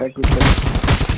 heck with that?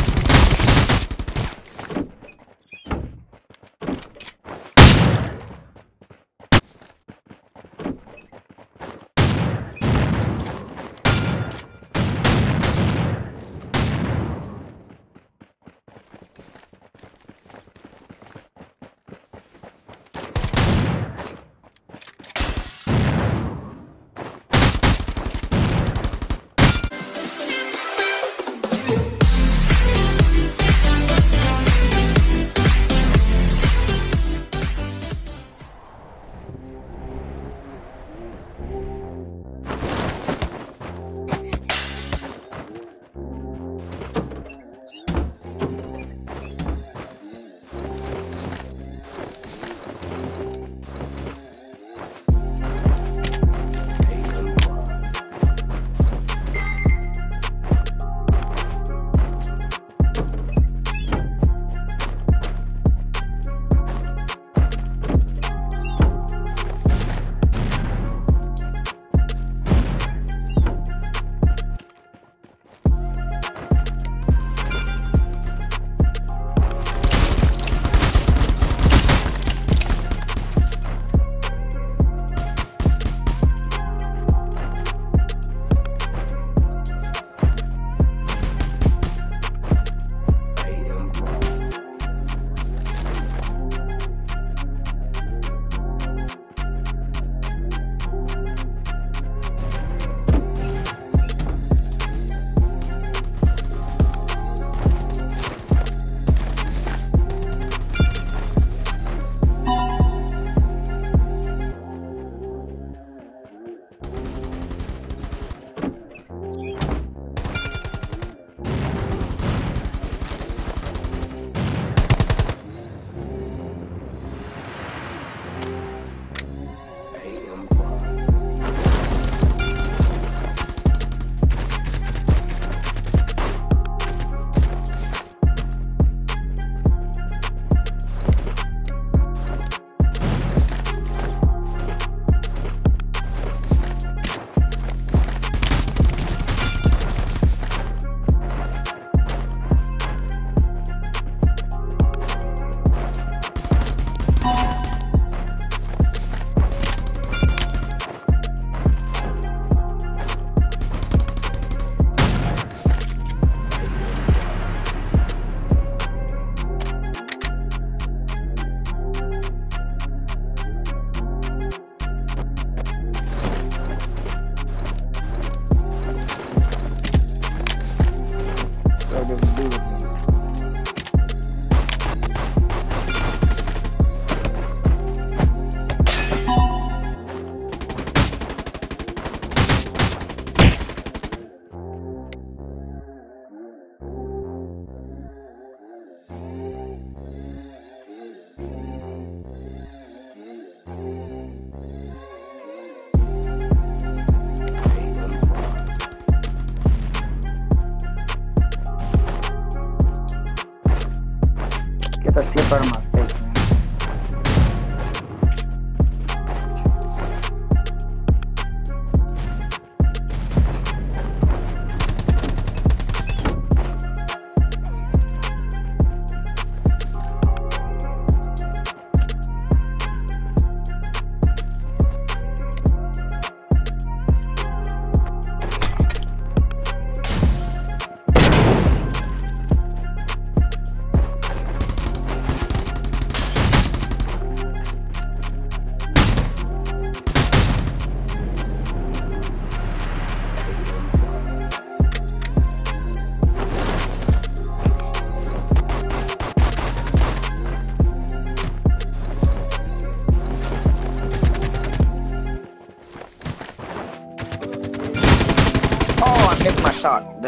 Get that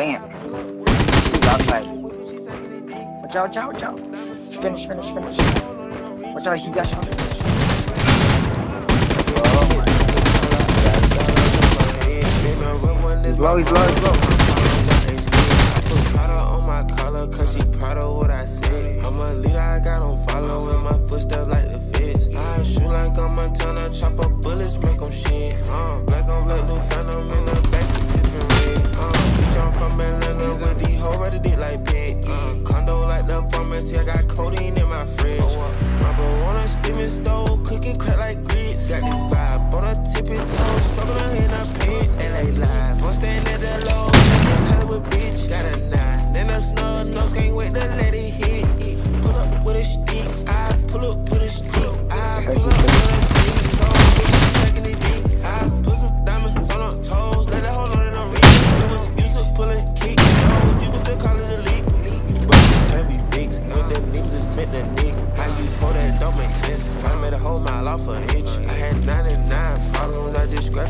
Damn. He's outside. Watch out, watch out, watch out. Finish, finish, finish. Watch out, he got shot. He's low, he's low, he's low. Chop up bullets, make them shit. Uh, black on black, new phantom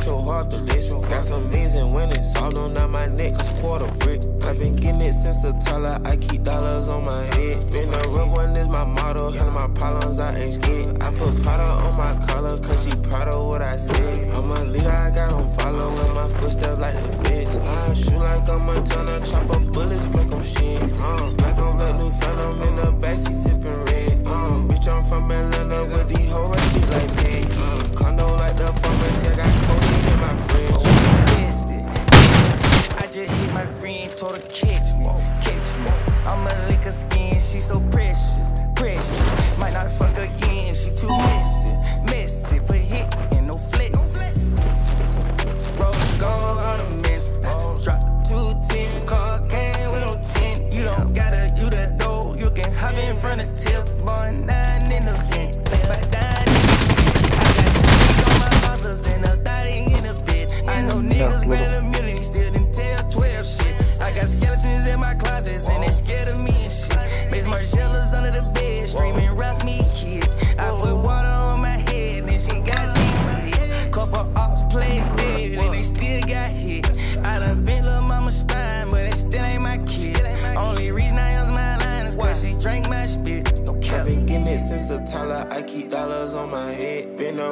Just scratched your heart. Got some means and winnings, all on down my neck, cause quarter brick. I've been getting it since a toddler, I keep dollars on my head. Been a real one is my motto, handle my problems, I ain't scared. I put powder on my collar, cause she proud of what I said. I'm a leader, I got on follow, with my footsteps like the fence. I shoot like I'm a Montana, chop up bullets, make them shit. Uh, black on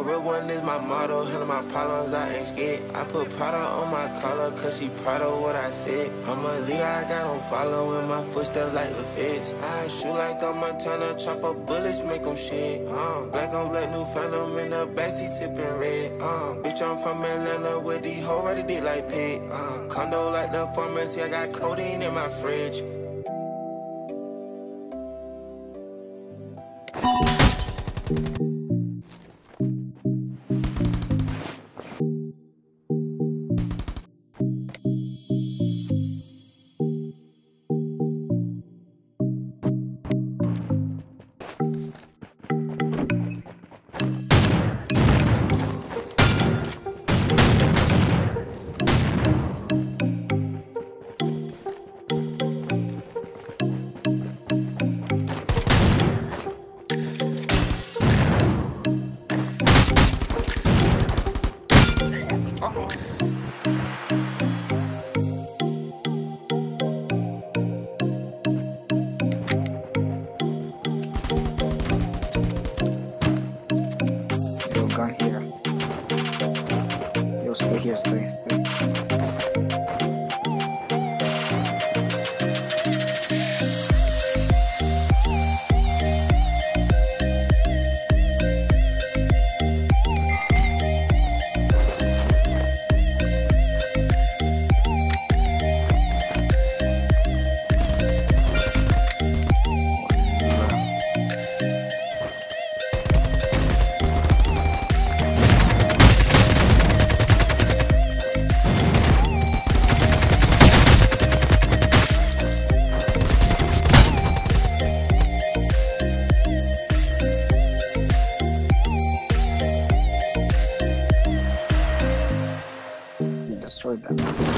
real one is my motto. Handle my problems, I ain't scared. I put powder on my collar, cause she proud of what I said. I'm a leader, I got on follow in my footsteps like the feds. I shoot like a Montana, chop up bullets, make them shit. Uh, black on black, new phantom in the backseat, sipping red. Uh, bitch, I'm from Atlanta with these hoes ready dick like pig. Uh, condo like the pharmacy, I got codeine in my fridge. Destroyed them.